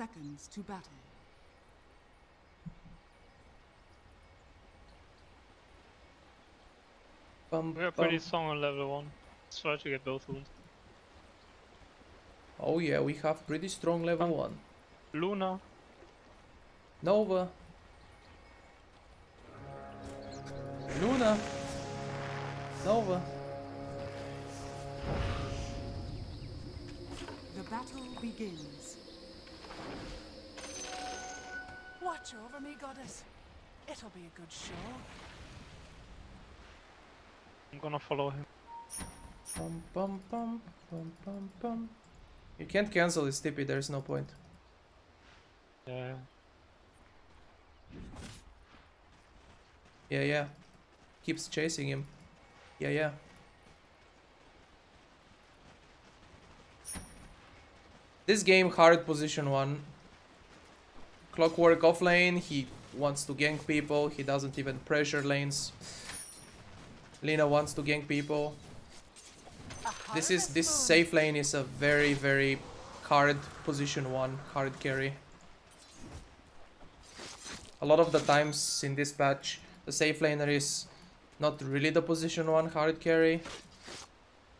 seconds to battle. Bum, We're pretty bum. strong on level 1. Let's try to get both wounds. Oh yeah, we have pretty strong level Um, 1. Luna, Nova. Luna. Nova. The battle begins. Watch over me, goddess. It'll be a good show. I'm gonna follow him. Bum bum bum bum bum bum. You can't cancel this tippy, there's no point. Yeah. Yeah, yeah. Keeps chasing him. Yeah, yeah. This game hard position one. Clockwork off lane, he wants to gank people, he doesn't even pressure lanes. Lina wants to gank people. This is this safe lane is a very very hard position one, hard carry. A lot of the times in this patch, the safe laner is not really the position one hard carry.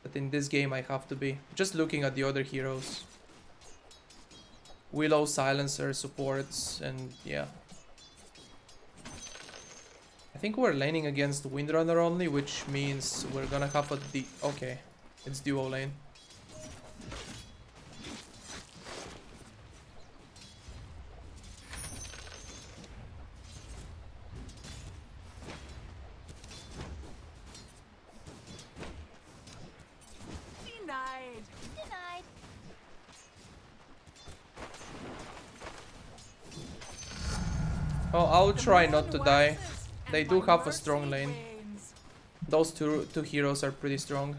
But in this game I have to be. Just looking at the other heroes. Willow, Silencer, supports, and yeah. I think we're laning against Windrunner only, which means we're gonna have a D. Okay, it's duo lane. Try not to die. They do have a strong lane. Those two two heroes are pretty strong.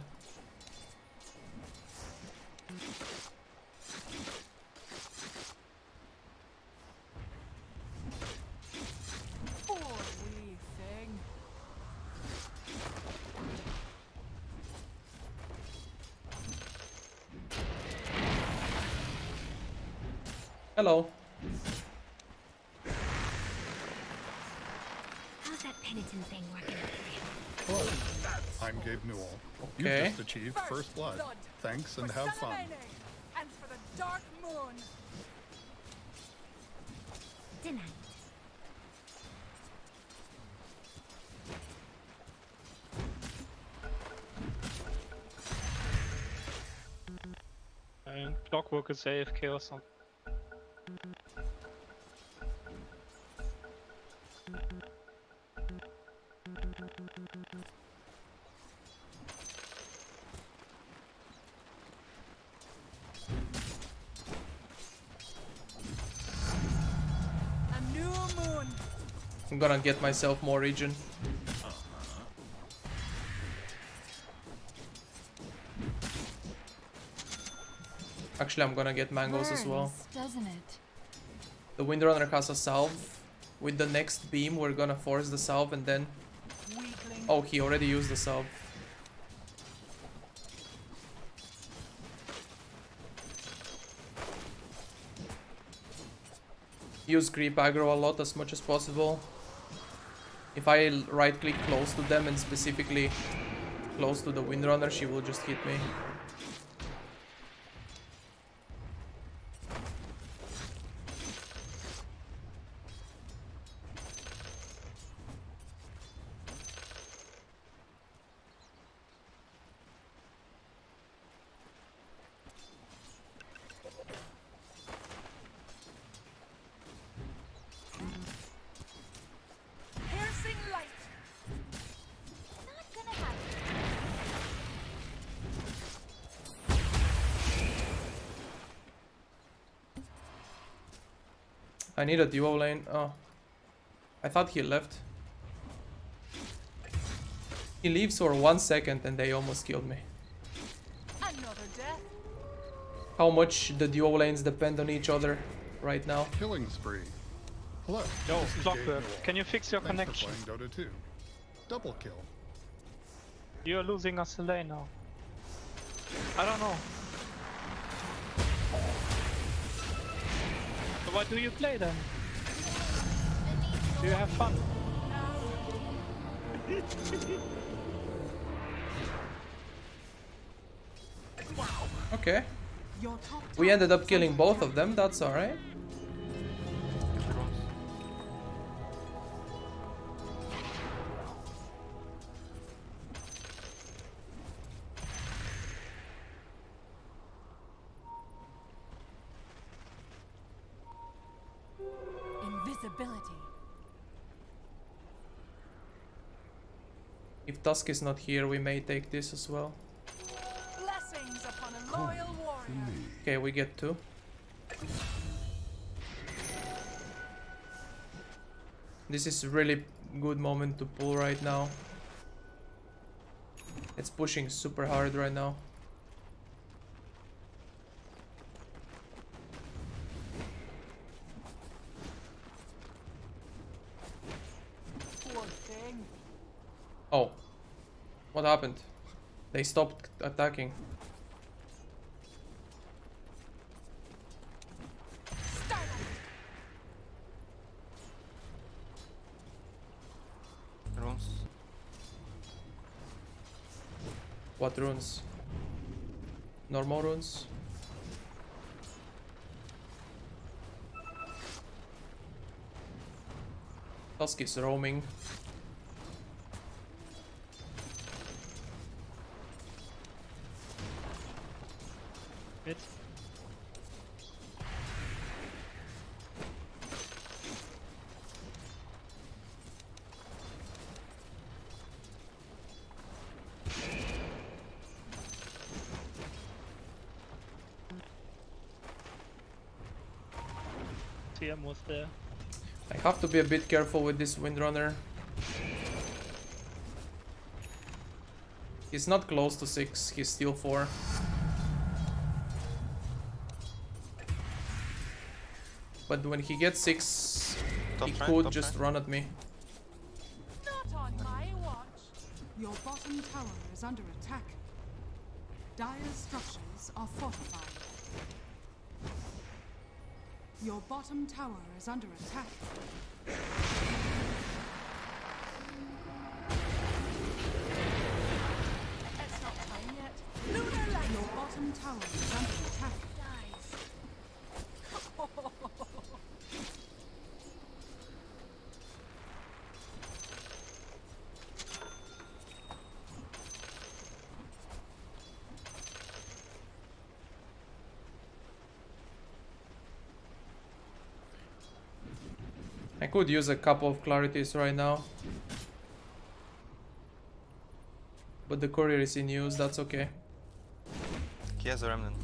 Achieved first blood. Thanks and for have fun. And for the dark moon. Denied. And Clockwork is AFK or something. Gonna get myself more regen. Actually, I'm gonna get mangoes as well. Burns, doesn't it? The Windrunner has a salve. With the next beam, we're gonna force the salve and then... Weakling. Oh, he already used the salve. Use creep aggro a lot as much as possible. If I right click close to them and specifically close to the Windrunner, she will just hit me. I need a duo lane. Oh. I thought he left. He leaves for one second and they almost killed me. Another death. How much the duo lanes depend on each other right now. Killing spree. Hello. Yo, this is Gabe Clockwork, Newell. can you fix your Thanks connection? for playing Dota 2. Double kill. You're losing us a lane now. I don't know. Why do you play then? Do you have fun? Okay. We ended up killing both of them, that's alright. Tusk is not here, we may take this as well. Blessings upon a loyal warrior. Okay, we get two. This is really good moment to pull right now. It's pushing super hard right now. Poor thing. Oh. What happened? They stopped attacking. Runes. What runes? Normal runes? Tusk is roaming. Mid. TM was there. I have to be a bit careful with this Windrunner. He's not close to 6, he's still 4. But when he gets 6, Top he right, could top just right. run at me. Not on my watch. Your bottom tower is under attack. Dire structures are fortified. Your bottom tower is under attack. It's not time yet. Lunar. Your bottom tower is under attack. Dies. I could use a couple of clarities right now. But the courier is in use, that's okay. He has a remnant.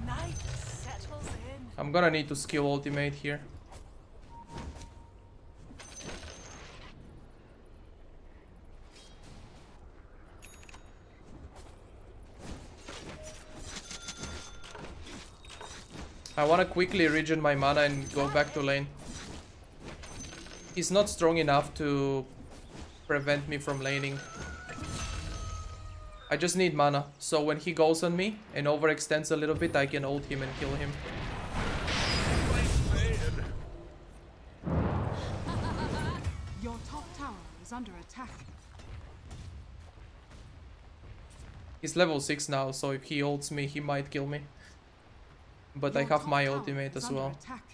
The night settles in. I'm gonna need to skill ultimate here. Wanna quickly regen my mana and go back to lane. He's not strong enough to prevent me from laning. I just need mana, so when he goes on me and overextends a little bit, I can ult him and kill him. Your top tower is under attack. He's level 6 now, so if he ults me, he might kill me. But I have my ultimate as well. Attack.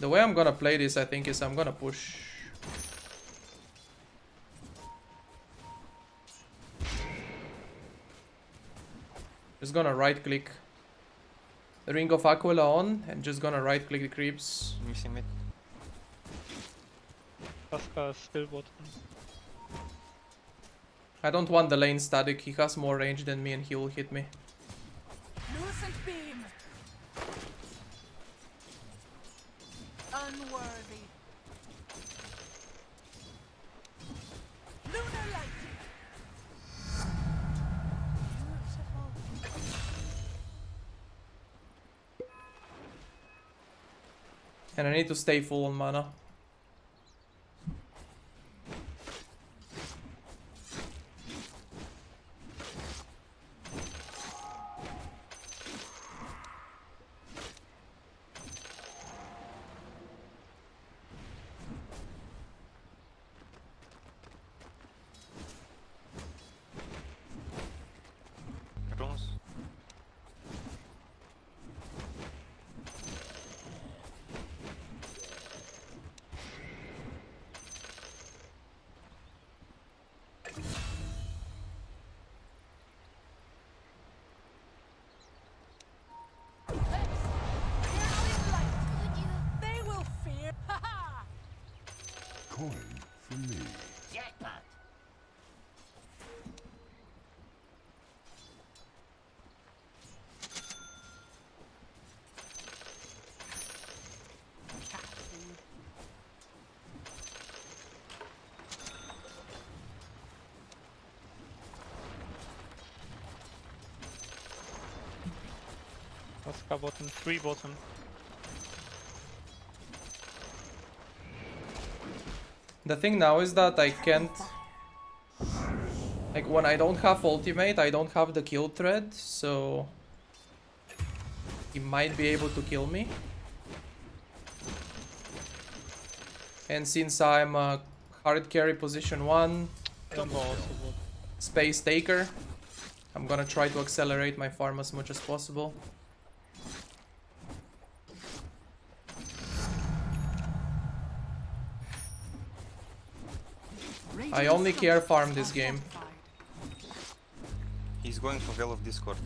The way I'm gonna play this, I think, is I'm gonna push. Just gonna right click the Ring of Aquila on and just gonna right click the creeps. Missing mid. Tuska is. I don't want the lane static, he has more range than me and he will hit me. Lucent beam. Unworthy. Lunar light. And I need to stay full on mana. Oscar bottom, three bottom. The thing now is that I can't... Like, when I don't have ultimate, I don't have the kill thread, so... He might be able to kill me. And since I'm a hard carry position 1, Jumbo also bot. space taker, I'm gonna try to accelerate my farm as much as possible. I only care farm this game. He's going for Veil of Discord.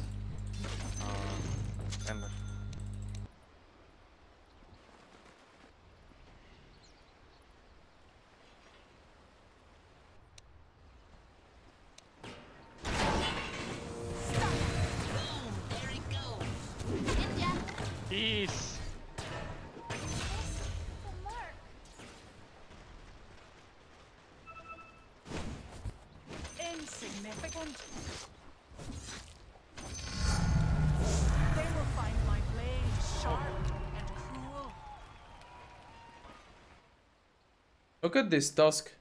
Look at this Tusk.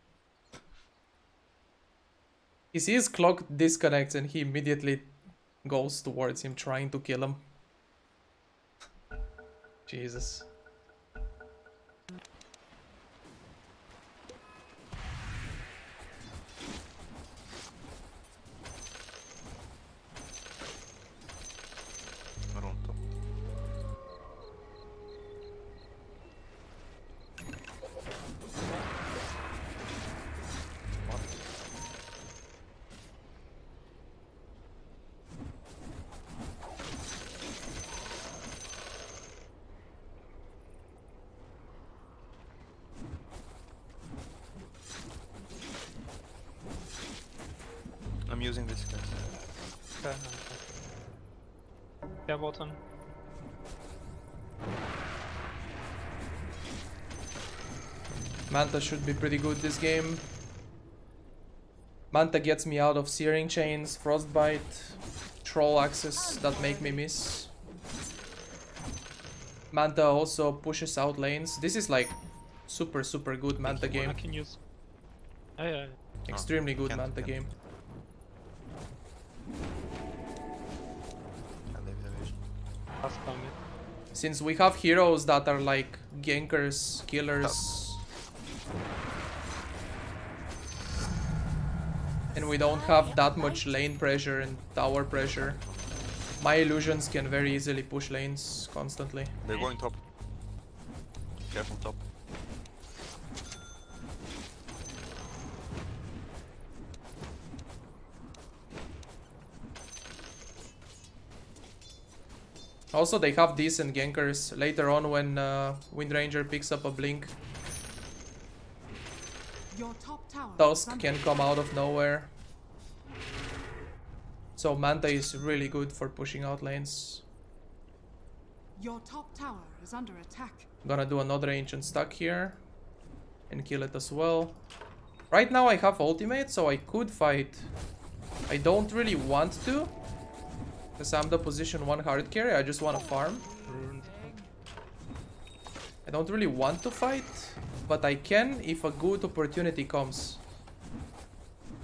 He sees clock disconnects and he immediately goes towards him trying to kill him. Jesus. Using this guys. Okay, okay. Yeah, bottom. Manta should be pretty good this game. Manta gets me out of Searing Chains, Frostbite, Troll Axes that make me miss. Manta also pushes out lanes. This is like super super good Manta I game. can use. Yeah, yeah. Extremely oh, good can't- Manta can't. game. Since we have heroes that are like gankers, killers. And we don't have that much lane pressure and tower pressure. My illusions can very easily push lanes constantly. They're going top. Also, they have decent gankers later on when uh, Wind Ranger picks up a blink. Your top tower is Tusk can come out of nowhere. So Manta is really good for pushing out lanes. Your top tower is under attack. Gonna do another ancient stack here. And kill it as well. Right now I have ultimate, so I could fight. I don't really want to. Because I'm the position 1 hard carry, I just wanna farm. I don't really want to fight, but I can if a good opportunity comes.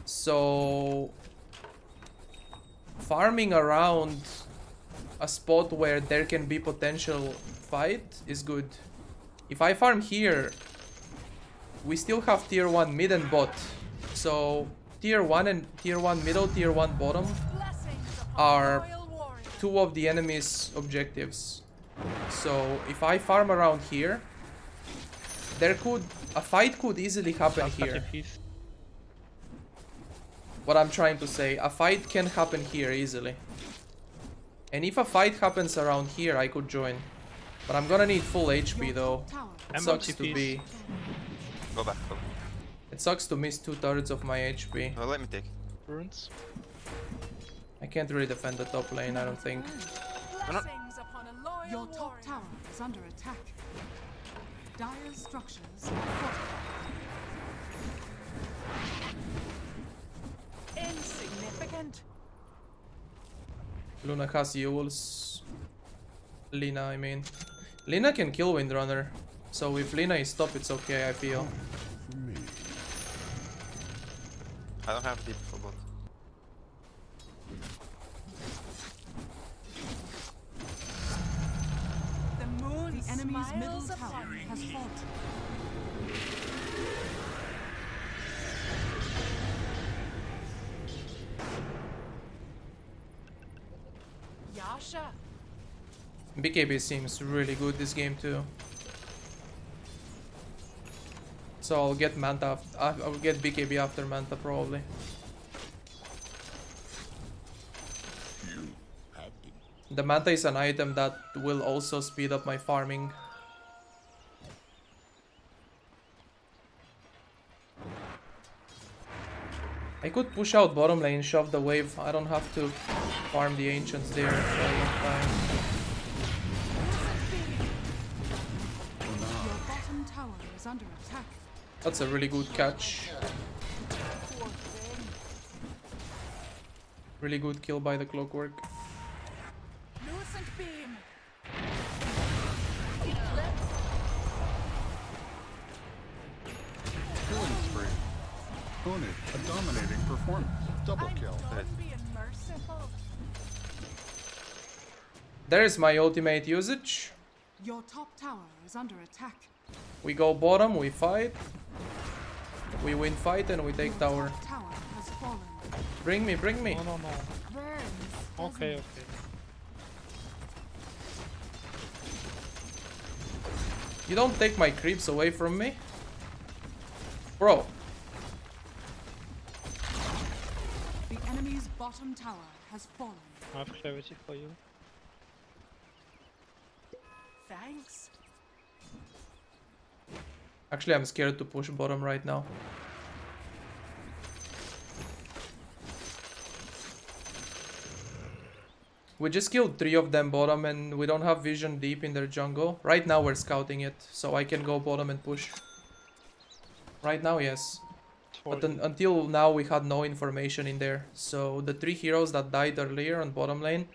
So farming around a spot where there can be potential fight is good. If I farm here, we still have tier 1 mid and bot. So tier 1 and tier 1 middle, tier 1 bottom are the royal warrior. Two of the enemy's objectives. So if I farm around here, there could a fight could easily happen here. What I'm trying to say, a fight can happen here easily. And if a fight happens around here, I could join. But I'm gonna need full HP though. It sucks to be. Go back, go. It sucks to miss two thirds of my HP. No, let me take it. Runes. I can't really defend the top lane, I don't think. Blessings upon a loyal Your top tower is under attack. Dire structures. Insignificant. Luna has Euls. Lina, I mean. Lina can kill Windrunner. So if Lina is top, it's okay, I feel. I don't have deep for bot. The moon The enemy's middle tower has fallen. Yasha. BKB seems really good this game too. So I'll get Manta. I- I'll get BKB after Manta probably. The Manta is an item that will also speed up my farming. I could push out bottom lane, shove the wave. I don't have to farm the ancients there for a long time. That's a really good catch. Really good kill by the clockwork. There's my ultimate usage. Your top tower is under attack. We go bottom, we fight. We win fight and we take tower. tower has fallen. Bring me, bring me. No, no, no. Burns. Okay, okay. You don't take my creeps away from me. Bro, The enemy's bottom tower has fallen. I have clarity for you. Thanks. actually I'm scared to push bottom right now. We just killed three of them bottom and we don't have vision deep in their jungle. Right now we're scouting it, so I can go bottom and push. Right now, yes. But un until now we had no information in there. So the three heroes that died earlier on bottom lane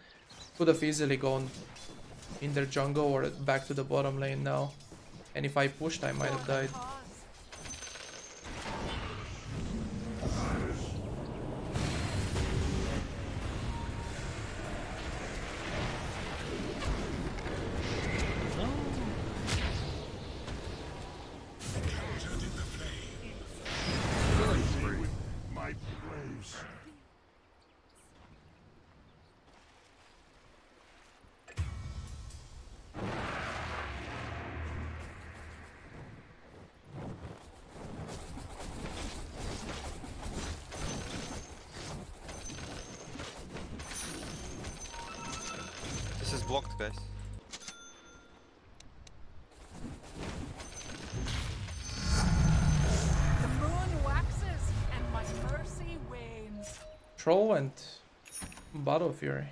could have easily gone in their jungle or back to the bottom lane now. And if I pushed I might have died. Blocked, guys. The moon waxes and my mercy wanes. Troll and Battle Fury.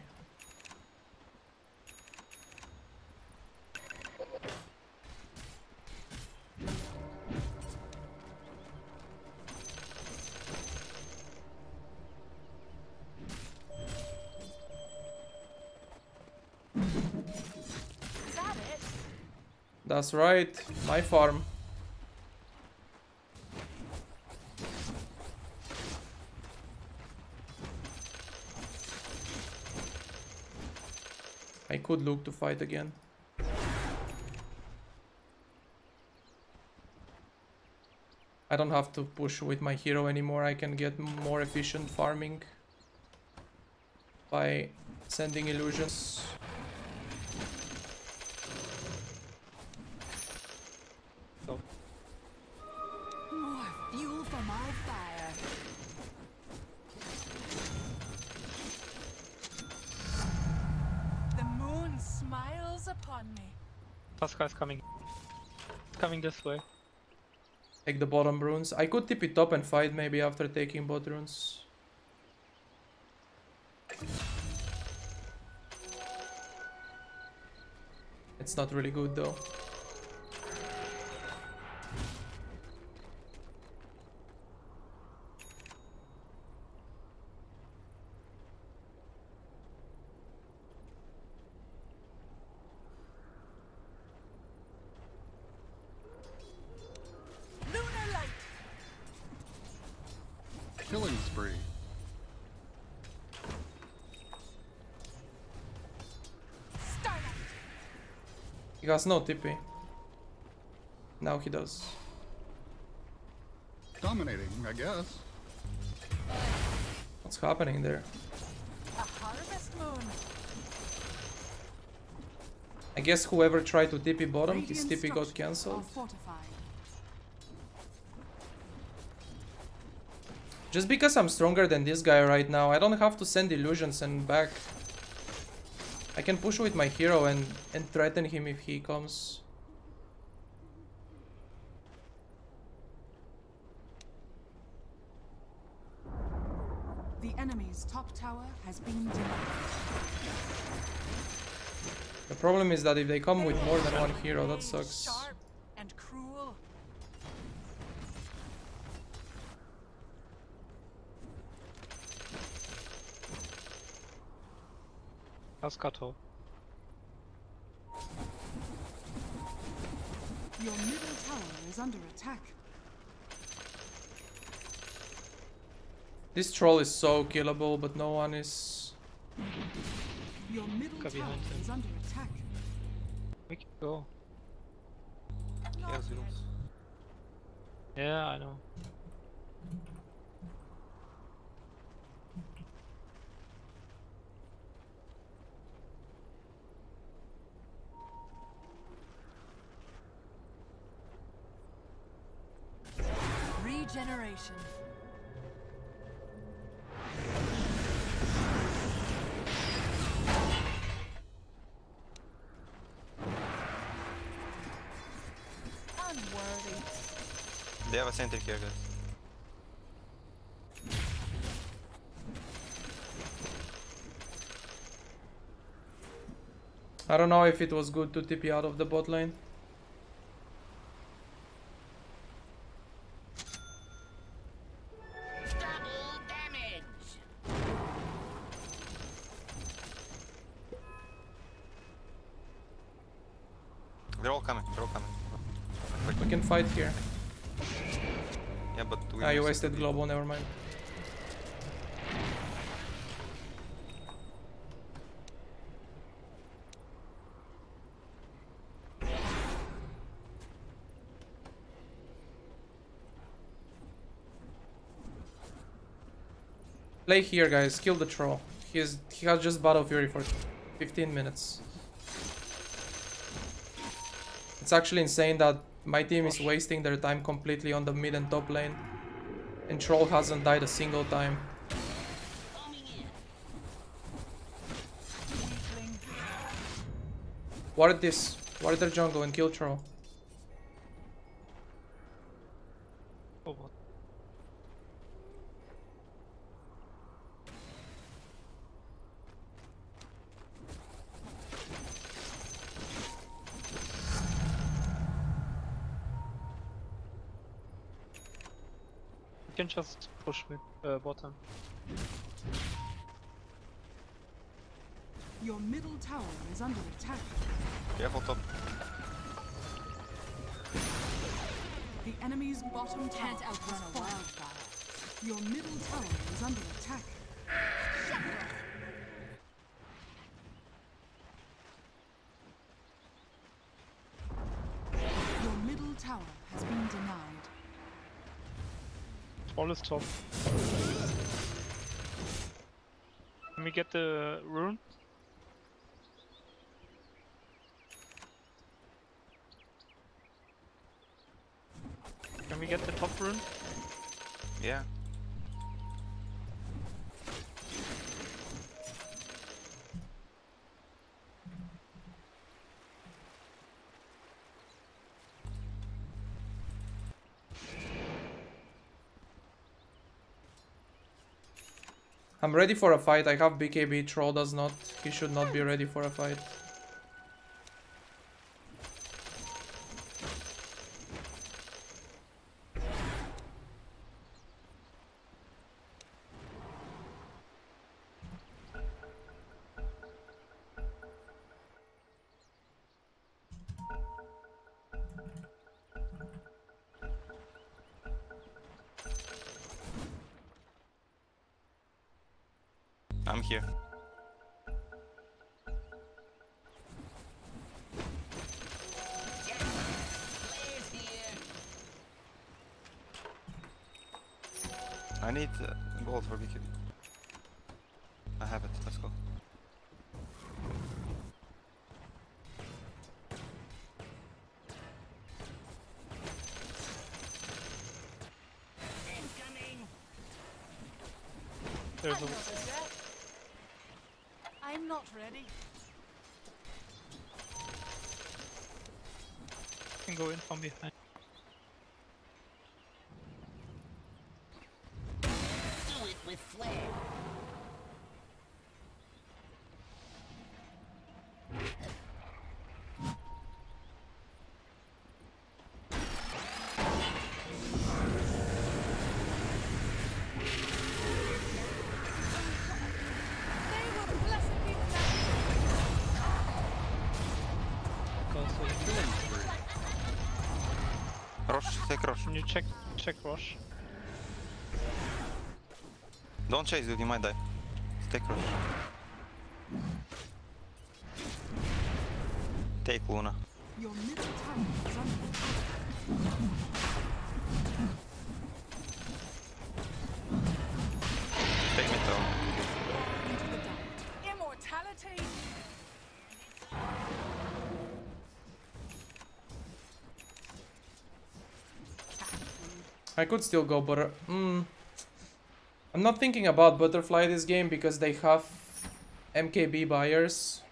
That's right, my farm. I could look to fight again. I don't have to push with my hero anymore. I can get more efficient farming by sending illusions. Is coming. Coming this way. Take the bottom runes. I could tip it up and fight maybe after taking both runes. It's not really good though. Has no TP. Now he does. Dominating, I guess. What's happening there? A harvest moon. I guess whoever tried to TP bottom, his Radiant TP got cancelled. Just because I'm stronger than this guy right now, I don't have to send illusions and back. I can push with my hero and, and threaten him if he comes. The enemy's top tower has been denied. The problem is that if they come with more than one hero, that sucks. That's Kato. Your middle tower is under attack. This troll is so killable, but no one is... Your middle Go tower behind him. is under attack. We can go. He has heals. Yeah, I know. Regeneration. Unworthy. They have a sentry here, guys. I don't know if it was good to TP out of the bot lane. Wasted global, never mind. Play here, guys. Kill the troll. He is he has just Battle Fury for 15 minutes. It's actually insane that my team is wasting their time completely on the mid and top lane. And Troll hasn't died a single time. What is this. What is their jungle and kill Troll. can just push me, uh, bottom. Your middle tower is under attack. Careful, top. The enemy's bottom tower. Your middle tower is under attack. Is top. Can we get the rune? Can we get the top rune? Yeah. I'm ready for a fight. I have BKB. Troll does not. He should not be ready for a fight. I'm here. I need uh, gold for BKB. I have it, let's go. There's a not ready. can go in from behind. Rosh, take Rosh. can you check check Rosh? Don't chase dude, you might die. Take Rosh. Take Luna. I could still go butter. Mm. I'm not thinking about butterfly this game because they have MKB buyers.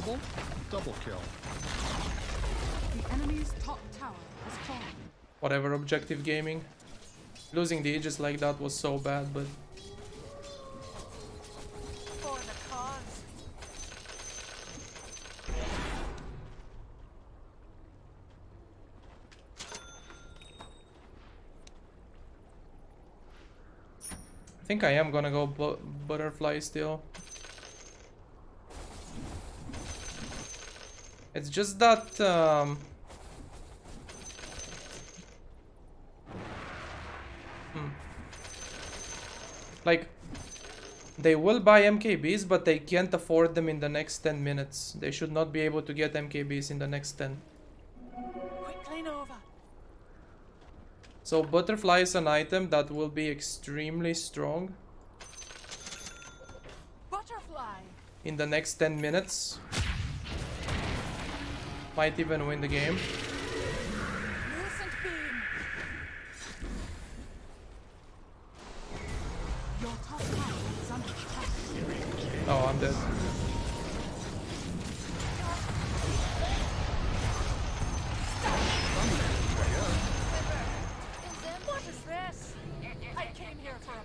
Unstoppable. Double kill. The enemy's top tower has fallen. Whatever objective gaming. Losing the Aegis like that was so bad, but For the cause. I think I am gonna go bu butterfly still. It's just that um, hmm. like they will buy MKBs, but they can't afford them in the next 10 minutes. They should not be able to get MKBs in the next 10. Quickly Nova. So butterfly is an item that will be extremely strong Butterfly. in the next 10 minutes. Might even win the game. Oh, I'm dead.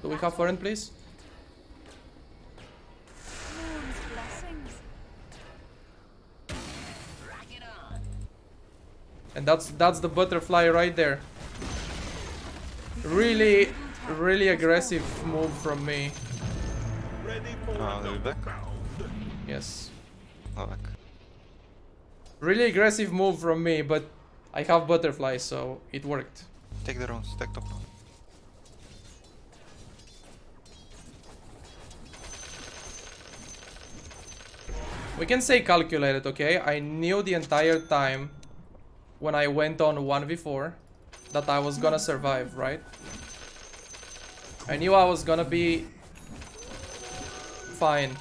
Do we have Foreign, please? And that's that's the butterfly right there. Really, really aggressive move from me. Ah, oh, they're back. Yes. Back. Really aggressive move from me, but I have butterfly, so it worked. Take the runes, take top. We can say calculated, okay? I knew the entire time when I went on 1v4 that I was gonna survive, right? I knew I was gonna be fine.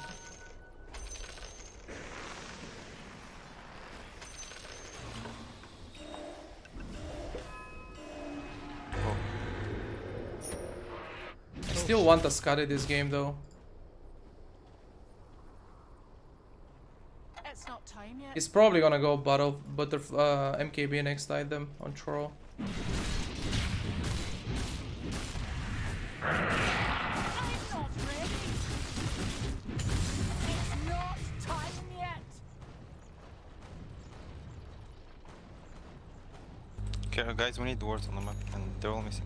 I still want a Skadi this game though. It's not time yet. He's probably gonna go bottle butterf uh, MKB next item on Troll. I'm not ready. It's not time yet. Okay, guys, we need wards on the map, and they're all missing.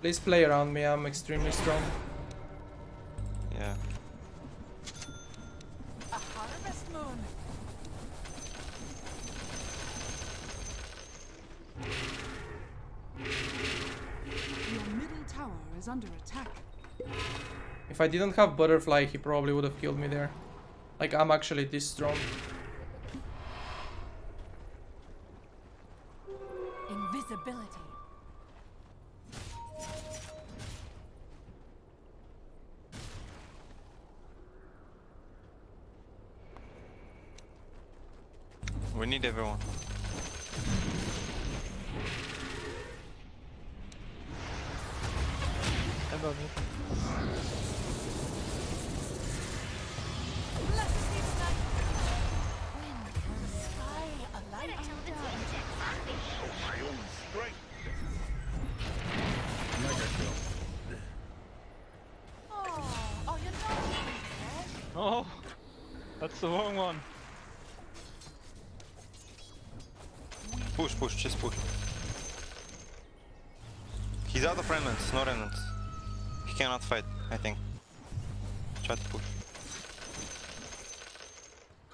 Please play around me, I'm extremely strong. Yeah. A harvest moon. Your middle tower is under attack. If I didn't have Butterfly, he probably would have killed me there. Like, I'm actually this strong.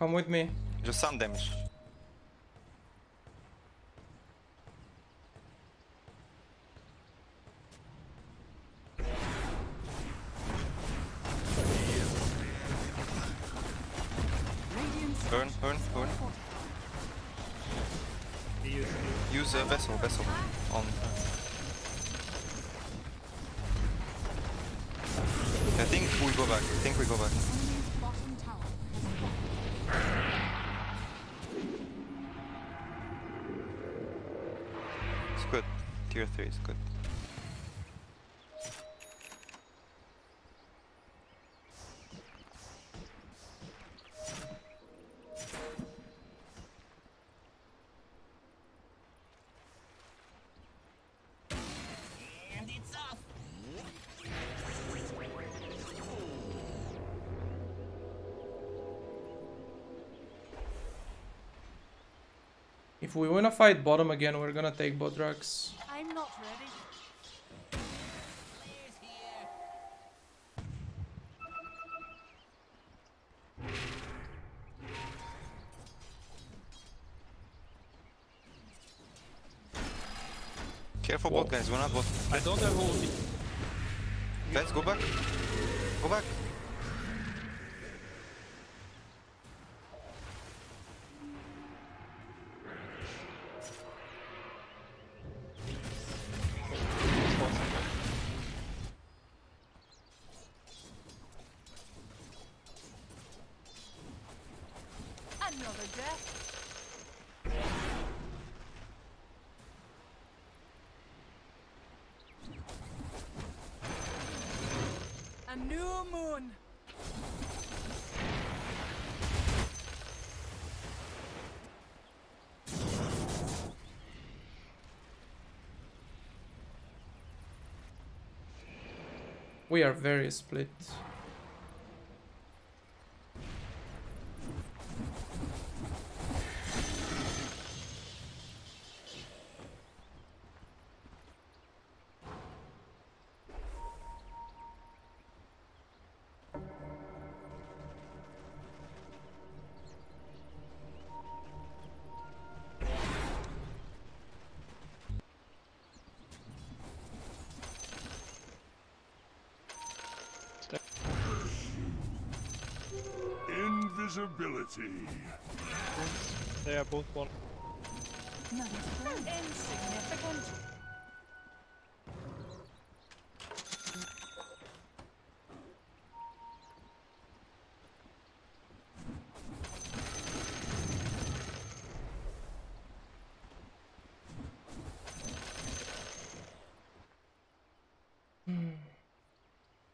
Come with me. Damage. If we wanna fight bottom again, we're gonna take bot rax. I'm not ready. Players here. Careful Whoa. bot guys, we're not bot. I don't have ulti. Guys, go back. Go back. New moon. We are very split. Invisibility. They are both one. Insignificant.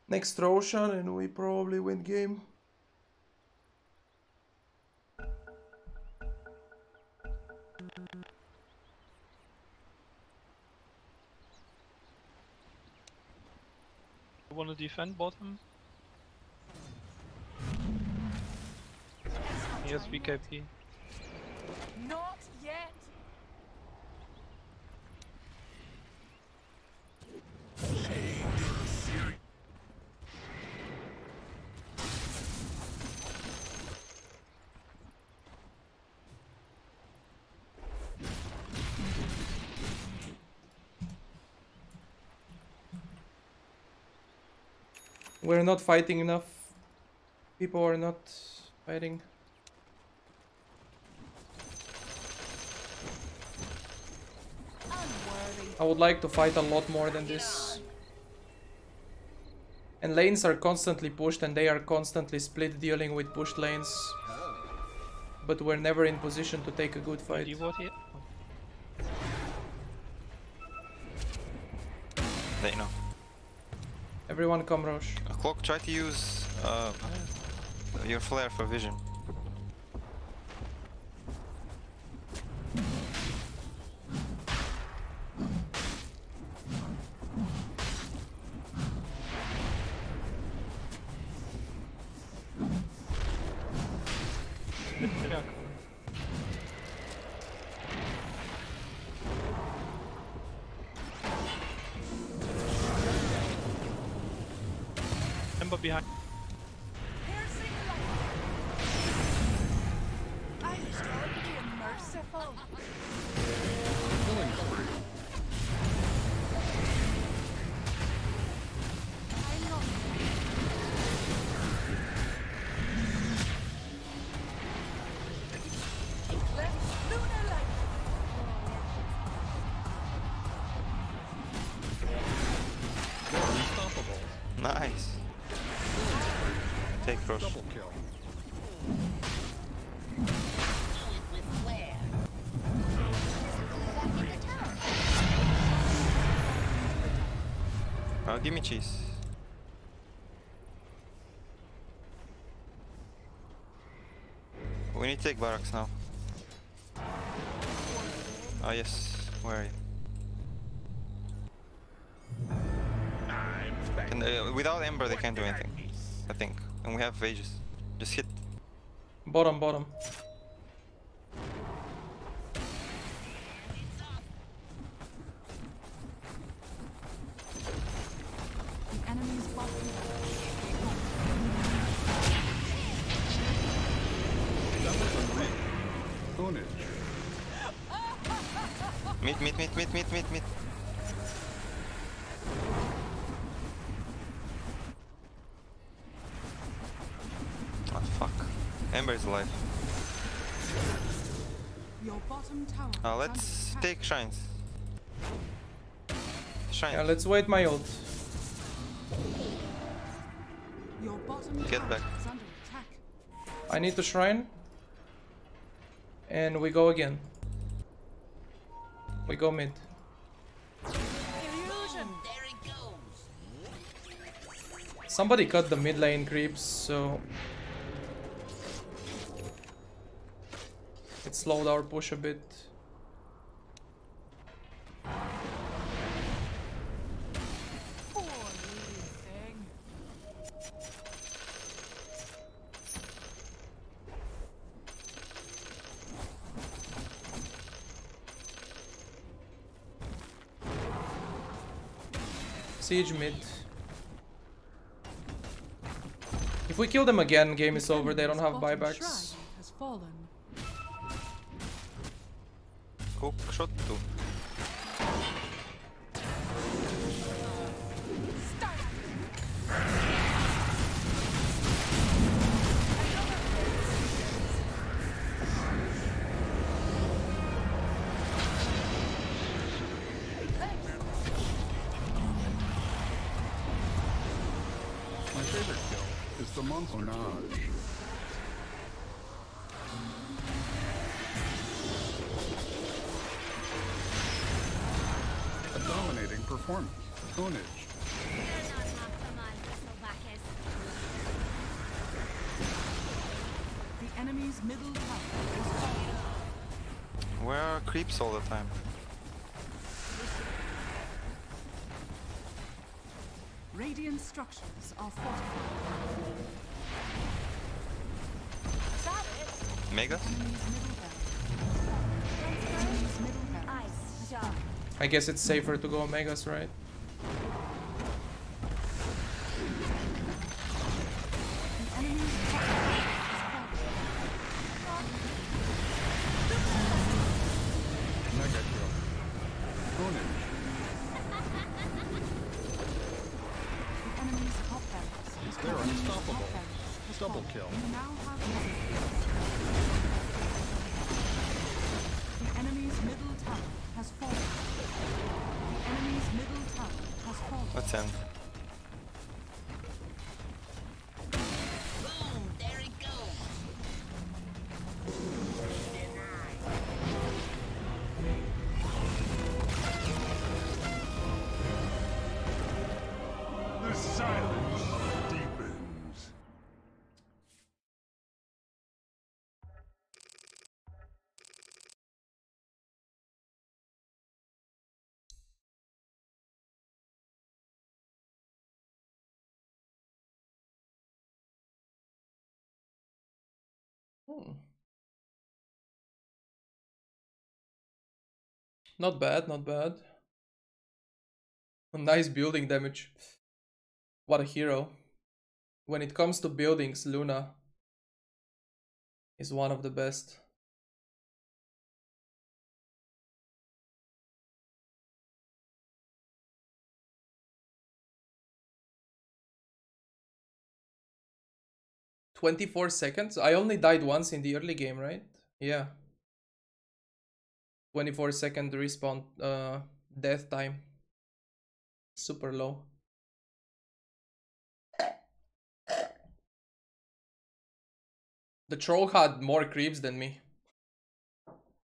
Next Roshan and we probably win game. Defend bottom? He has BKB. Not yet. We're not fighting enough. People are not fighting. I would like to fight a lot more than this. And lanes are constantly pushed and they are constantly split dealing with pushed lanes. But we're never in position to take a good fight. Do you want it? They know. Everyone come Rosh. Uh, Clock, try to use uh, your flare for vision. We need to take barracks now. Oh yes, where are you? And uh, without Ember they can't do anything, I think. And we have Aegis. Just hit. Bottom, bottom. Ember is alive. Your bottom tower. Uh, let's take shrines. Shrines. Yeah, let's wait my ult. Your bottom Get back. is under attack. I need to shrine. And we go again. We go mid. Illusion. There it goes. Somebody cut the mid lane creeps, so it slowed our push a bit. Poor little thing. Siege mid. If we kill them again, game is over. They don't have buybacks. Creeps all the time? Radiant structures are fortified. Is that it? Megas? Enemy's middle barracks. Enemy's middle barracks has fallen. I guess it's safer to go Megas, right? Hmm. Not bad, not bad. Nice building damage. What a hero. When it comes to buildings, Luna is one of the best. Twenty-four seconds. I only died once in the early game, right? Yeah. 24 second respawn uh, death time. Super low. The troll had more creeps than me.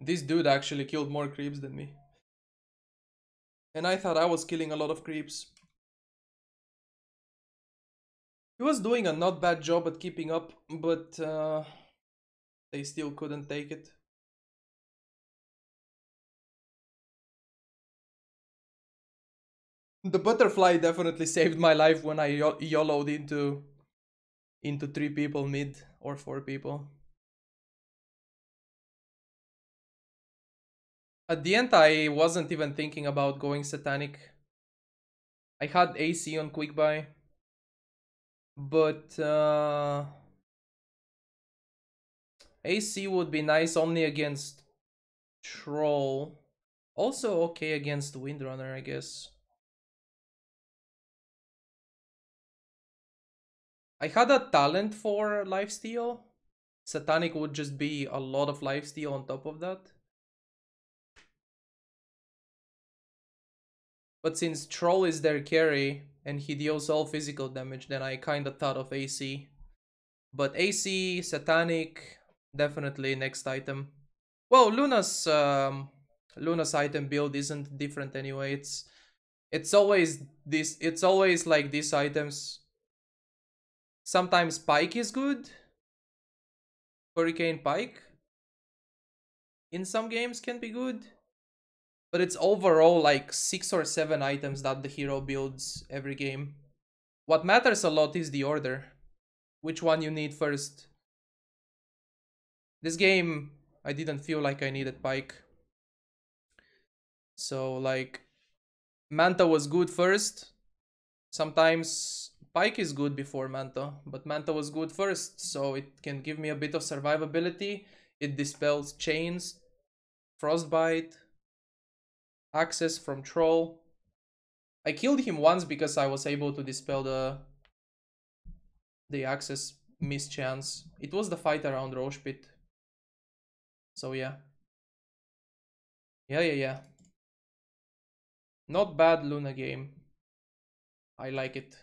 This dude actually killed more creeps than me. And I thought I was killing a lot of creeps. He was doing a not bad job at keeping up, but uh, they still couldn't take it. The butterfly definitely saved my life when I yo- into into three people mid or four people. At the end, I wasn't even thinking about going satanic. I had AC on quick buy, but uh, AC would be nice only against troll. Also okay against windrunner, I guess. I had a talent for lifesteal. Satanic would just be a lot of lifesteal on top of that. But since Troll is their carry and he deals all physical damage, then I kinda thought of AC. But AC, Satanic, definitely next item. Well, Luna's um, Luna's item build isn't different anyway. It's it's always this. It's always like these items. Sometimes Pike is good. Hurricane Pike. In some games can be good. But it's overall like six or seven items that the hero builds every game. What matters a lot is the order. Which one you need first. This game, I didn't feel like I needed Pike. So like, Manta was good first. Sometimes Pike is good before Manta, but Manta was good first, so it can give me a bit of survivability. It dispels chains, frostbite, axes from troll. I killed him once because I was able to dispel the the axes mischance. It was the fight around Rosh Pit. So yeah. Yeah, yeah, yeah. Not bad Luna game. I like it.